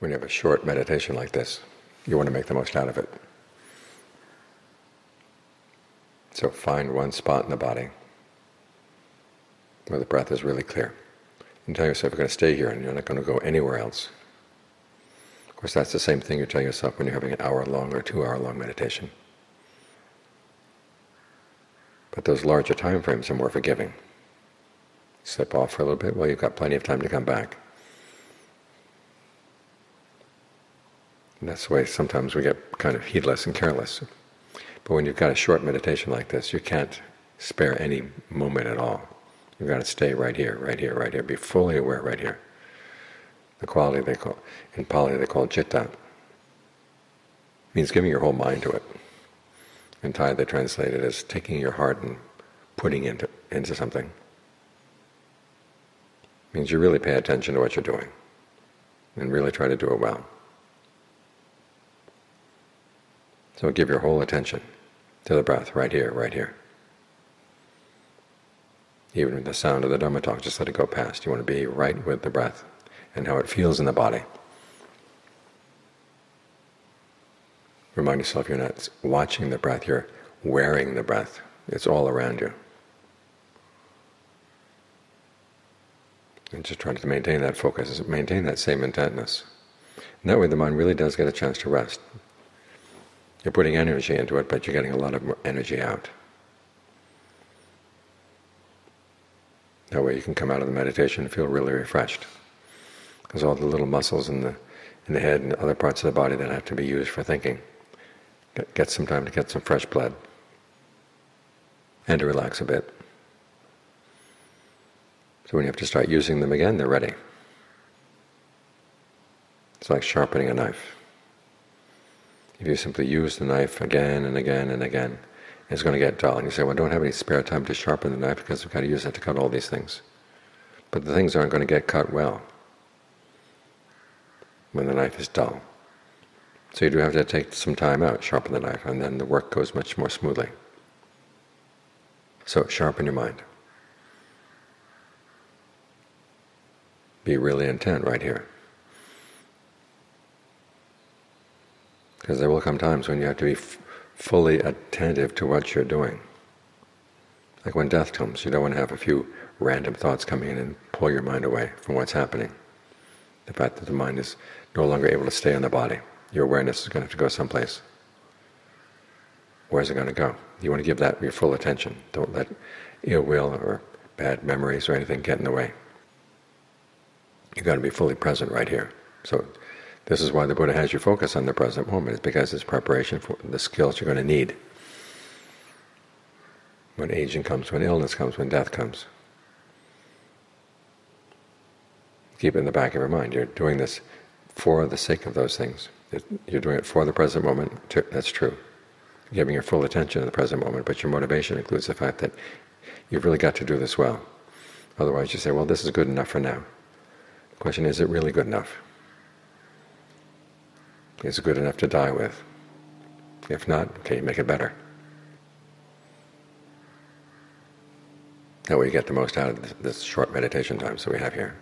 when you have a short meditation like this, you want to make the most out of it. So find one spot in the body where the breath is really clear. And tell yourself you're going to stay here and you're not going to go anywhere else. Of course, that's the same thing you tell yourself when you're having an hour-long or two-hour-long meditation. But those larger time frames are more forgiving. Slip off for a little bit, well, you've got plenty of time to come back. And that's the way sometimes we get kind of heedless and careless. But when you've got a short meditation like this, you can't spare any moment at all. You've got to stay right here, right here, right here. Be fully aware right here. The quality they call, in Pali they call citta. means giving your whole mind to it. In Thai they translate it as taking your heart and putting into, into something. It means you really pay attention to what you're doing and really try to do it well. So give your whole attention to the breath right here, right here. Even with the sound of the Dharma talk, just let it go past. You want to be right with the breath and how it feels in the body. Remind yourself you're not watching the breath, you're wearing the breath. It's all around you. And just try to maintain that focus, maintain that same intentness. And that way the mind really does get a chance to rest. You're putting energy into it, but you're getting a lot of energy out. That way you can come out of the meditation and feel really refreshed. Because all the little muscles in the, in the head and other parts of the body that have to be used for thinking get, get some time to get some fresh blood and to relax a bit. So when you have to start using them again, they're ready. It's like sharpening a knife. If you simply use the knife again and again and again, it's going to get dull. And you say, well, I don't have any spare time to sharpen the knife because I've got to use it to cut all these things. But the things aren't going to get cut well when the knife is dull. So you do have to take some time out, sharpen the knife, and then the work goes much more smoothly. So sharpen your mind. Be really intent right here. Because there will come times when you have to be fully attentive to what you're doing. Like when death comes, you don't want to have a few random thoughts coming in and pull your mind away from what's happening. The fact that the mind is no longer able to stay in the body. Your awareness is going to have to go someplace. Where's it going to go? You want to give that your full attention. Don't let ill will or bad memories or anything get in the way. You've got to be fully present right here. So this is why the Buddha has you focus on the present moment, it's because it's preparation for the skills you're going to need when aging comes, when illness comes, when death comes. Keep it in the back of your mind. You're doing this for the sake of those things. You're doing it for the present moment, that's true. Giving your full attention to the present moment, but your motivation includes the fact that you've really got to do this well. Otherwise you say, well, this is good enough for now. The question is, is it really good enough? Is good enough to die with. If not, okay, make it better. That way you get the most out of this short meditation time that we have here.